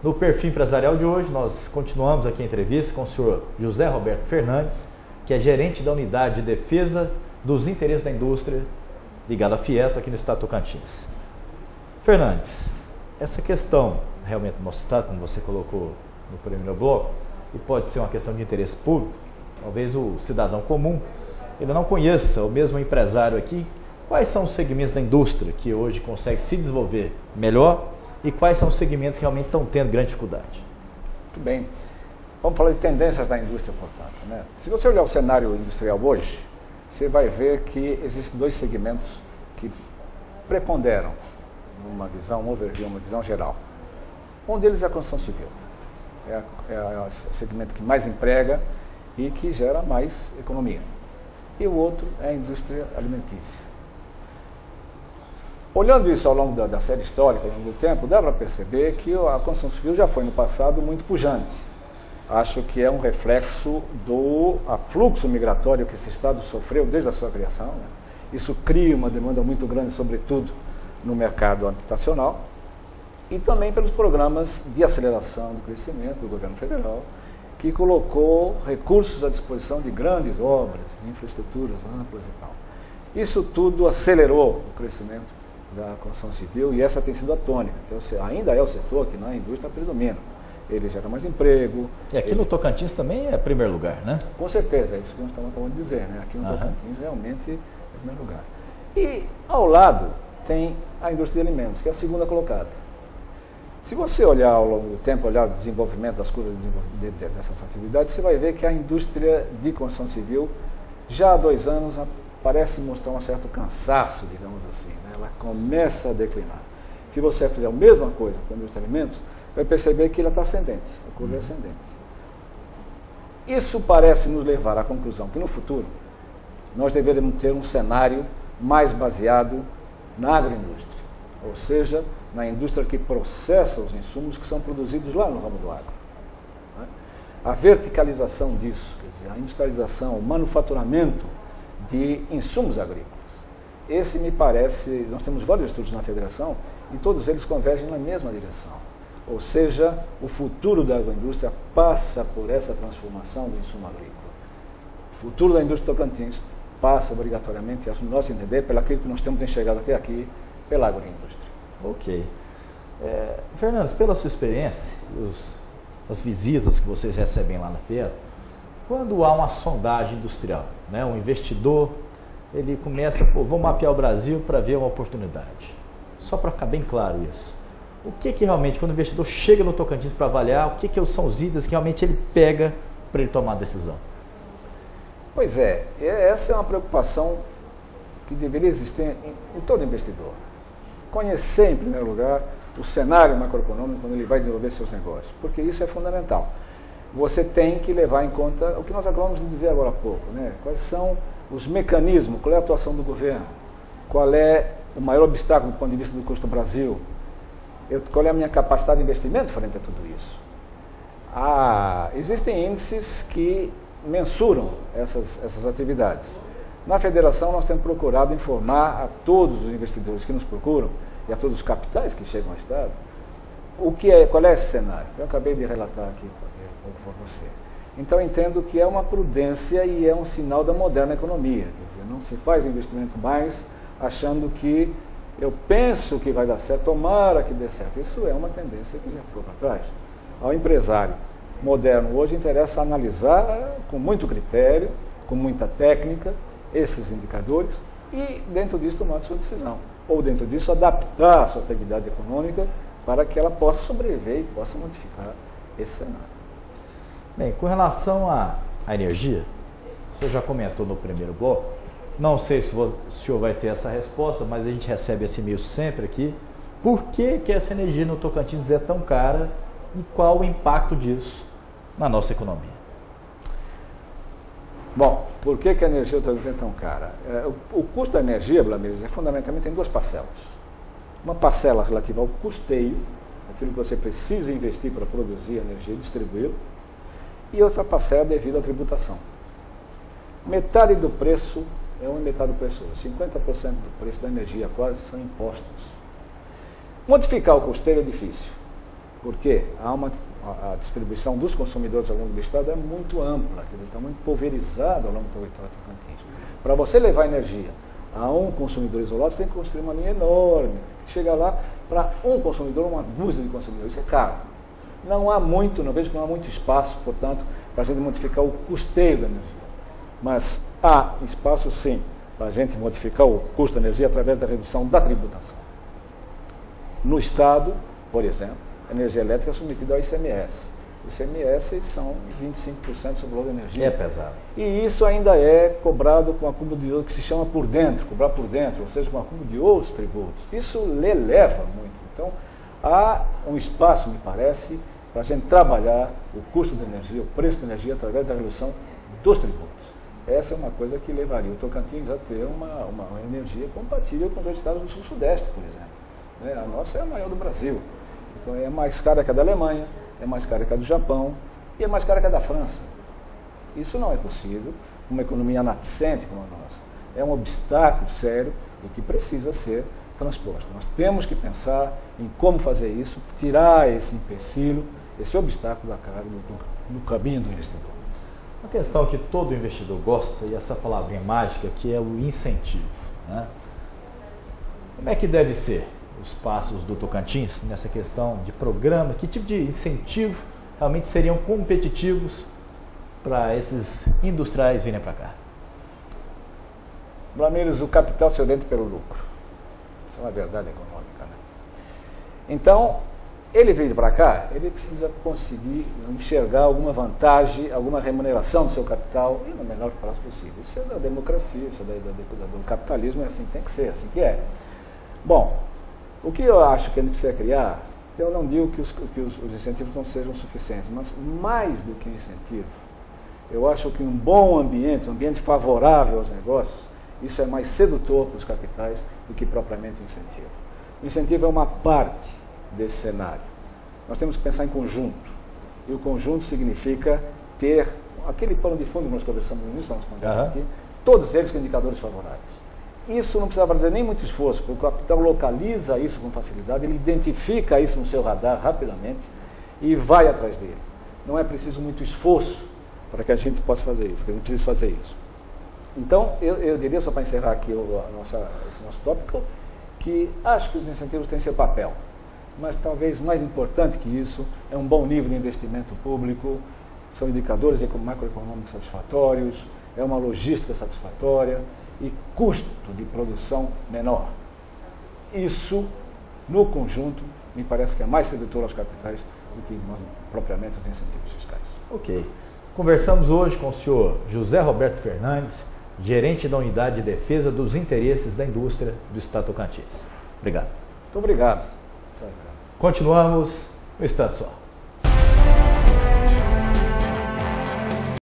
No perfil empresarial de hoje, nós continuamos aqui a entrevista com o senhor José Roberto Fernandes, que é gerente da unidade de defesa dos interesses da indústria ligada à Fieto aqui no estado Tocantins. Fernandes, essa questão realmente do nosso estado, como você colocou no primeiro bloco, e pode ser uma questão de interesse público, talvez o cidadão comum ele não conheça, o mesmo empresário aqui, quais são os segmentos da indústria que hoje consegue se desenvolver melhor e quais são os segmentos que realmente estão tendo grande dificuldade. Muito bem. Vamos falar de tendências da indústria, portanto. Né? Se você olhar o cenário industrial hoje, você vai ver que existem dois segmentos que preponderam numa visão, um overview, uma visão geral. Um deles é a construção civil. É, é, é o segmento que mais emprega e que gera mais economia. E o outro é a indústria alimentícia. Olhando isso ao longo da, da, série histórica, ao longo do tempo, dá para perceber que a construção civil já foi no passado muito pujante. Acho que é um reflexo do afluxo migratório que esse Estado sofreu desde a sua criação. Né? Isso cria uma demanda muito grande, sobretudo no mercado habitacional, e também pelos programas de aceleração do crescimento do governo federal, que colocou recursos à disposição de grandes obras, de infraestruturas amplas e tal. Isso tudo acelerou o crescimento da construção civil e essa tem sido a tônica. Então, ainda é o setor que na indústria predomina. Ele gera mais emprego. E aqui ele... no Tocantins também é primeiro lugar, né? Com certeza, é isso que nós estamos acabando de dizer. Né? Aqui no uhum. Tocantins realmente é primeiro lugar. E ao lado tem a indústria de alimentos, que é a segunda colocada. Se você olhar ao longo do tempo, olhar o desenvolvimento das curvas de dessas atividades, você vai ver que a indústria de construção civil já há dois anos parece mostrar um certo cansaço, digamos assim. Né? Ela começa a declinar. Se você fizer a mesma coisa com de alimentos, vai perceber que ela está ascendente, a curva é ascendente. Isso parece nos levar à conclusão que no futuro nós deveremos ter um cenário mais baseado na agroindústria, ou seja, na indústria que processa os insumos que são produzidos lá no ramo do agro. Né? A verticalização disso, dizer, a industrialização, o manufaturamento de insumos agrícolas. Esse me parece, nós temos vários estudos na federação e todos eles convergem na mesma direção. Ou seja, o futuro da agroindústria passa por essa transformação do insumo agrícola. O futuro da indústria Tocantins passa obrigatoriamente, no nosso entender, pelo que nós temos enxergado até aqui, pela agroindústria. Ok. É, Fernandes, pela sua experiência, os, as visitas que vocês recebem lá na feira, quando há uma sondagem industrial, né, um investidor, ele começa, pô, vou mapear o Brasil para ver uma oportunidade. Só para ficar bem claro isso. O que que realmente, quando o investidor chega no Tocantins para avaliar, o que que são os itens que realmente ele pega para ele tomar a decisão? Pois é, essa é uma preocupação que deveria existir em, em todo investidor. Conhecer, em primeiro lugar, o cenário macroeconômico quando ele vai desenvolver seus negócios, porque isso é fundamental. Você tem que levar em conta o que nós acabamos de dizer agora há pouco, né? quais são os mecanismos, qual é a atuação do governo, qual é o maior obstáculo do ponto de vista do custo Brasil, eu, qual é a minha capacidade de investimento frente a tudo isso. Ah, existem índices que mensuram essas, essas atividades. Na federação, nós temos procurado informar a todos os investidores que nos procuram e a todos os capitais que chegam ao Estado o que é, qual é esse cenário. Eu acabei de relatar aqui para você. Então, entendo que é uma prudência e é um sinal da moderna economia. Dizer, não se faz investimento mais achando que eu penso que vai dar certo, tomara que dê certo. Isso é uma tendência que já ficou para trás. Ao empresário moderno hoje interessa analisar com muito critério, com muita técnica, esses indicadores e, dentro disso, tomar sua decisão. Ou, dentro disso, adaptar a sua atividade econômica para que ela possa sobreviver e possa modificar esse cenário. Bem, com relação à, à energia, o senhor já comentou no primeiro bloco, não sei se o senhor vai ter essa resposta, mas a gente recebe esse e-mail sempre aqui. Por que, que essa energia no Tocantins é tão cara e qual o impacto disso na nossa economia. Bom, por que, que a energia é tão cara? É, o, custo da energia, Blames, é fundamentalmente em duas parcelas. Uma parcela relativa ao custeio, aquilo que você precisa investir para produzir energia e distribuí-la, e outra parcela devido à tributação. Metade do preço é uma metade do preço, 50% do preço da energia quase são impostos. Modificar o custeio é difícil. Porque há uma, a, distribuição dos consumidores ao longo do Estado é muito ampla, está muito pulverizada ao longo do território tocantins. Para você levar energia a um consumidor isolado, você tem que construir uma linha enorme. Chega lá, para um consumidor, uma dúzia de consumidores, isso é caro. Não há muito, não vejo que não há muito espaço, portanto, para a gente modificar o custeio da energia. Mas há espaço, sim, para a gente modificar o custo da energia através da redução da tributação. No Estado, por exemplo, a energia elétrica é submetida ao ICMS. ICMS são 25% sobre o valor da energia. É pesado. E isso ainda é cobrado com acúmulo de outro que se chama por dentro, cobrar por dentro, ou seja, com acúmulo de outros tributos. Isso lhe eleva muito. Então, há um espaço, me parece, para a gente trabalhar o custo da energia, o preço da energia, através da redução dos tributos. Essa é uma coisa que levaria o Tocantins a ter uma, uma, uma energia compatível com os estados do sul-sudeste, por exemplo. Né? A nossa é a maior do Brasil. Então é mais cara que a da Alemanha, é mais cara que a do Japão e é mais cara que a da França. Isso não é possível uma economia nascente como a nossa. É um obstáculo sério e que precisa ser transposto. Nós temos que pensar em como fazer isso, tirar esse empecilho, esse obstáculo da cara do, do caminho do investidor. Uma questão que todo investidor gosta, e essa palavrinha mágica, que é o incentivo. Né? Como é que deve ser os passos do Tocantins nessa questão de programa? Que tipo de incentivo realmente seriam competitivos para esses industriais virem para cá? Blameiros, o capital se orienta pelo lucro. Isso é uma verdade econômica. Né? Então, ele veio para cá, ele precisa conseguir enxergar alguma vantagem, alguma remuneração do seu capital e no menor prazo possível. Isso é da democracia, isso é da, da, do capitalismo, é assim que tem que ser, é assim que é. Bom, o que eu acho que ele precisa criar, eu não digo que os, que os, os incentivos não sejam suficientes, mas mais do que incentivo, eu acho que um bom ambiente, um ambiente favorável aos negócios, isso é mais sedutor para os capitais do que propriamente incentivo. O incentivo é uma parte desse cenário. Nós temos que pensar em conjunto. E o conjunto significa ter aquele plano de fundo que nós conversamos no início, nós uhum. aqui, todos eles com indicadores favoráveis. Isso não precisa fazer nem muito esforço, porque o capital localiza isso com facilidade, ele identifica isso no seu radar rapidamente e vai atrás dele. Não é preciso muito esforço para que a gente possa fazer isso, porque a gente precisa fazer isso. Então, eu, eu diria, só para encerrar aqui o, nossa, esse nosso tópico, que acho que os incentivos têm seu papel mas talvez mais importante que isso é um bom nível de investimento público, são indicadores macroeconômicos satisfatórios, é uma logística satisfatória e custo de produção menor. Isso, no conjunto, me parece que é mais sedutor aos capitais do que propriamente os incentivos fiscais. Ok. Conversamos hoje com o senhor José Roberto Fernandes, gerente da Unidade de Defesa dos Interesses da Indústria do Estado Tocantins. Obrigado. Muito obrigado. Continuamos no Estado Só.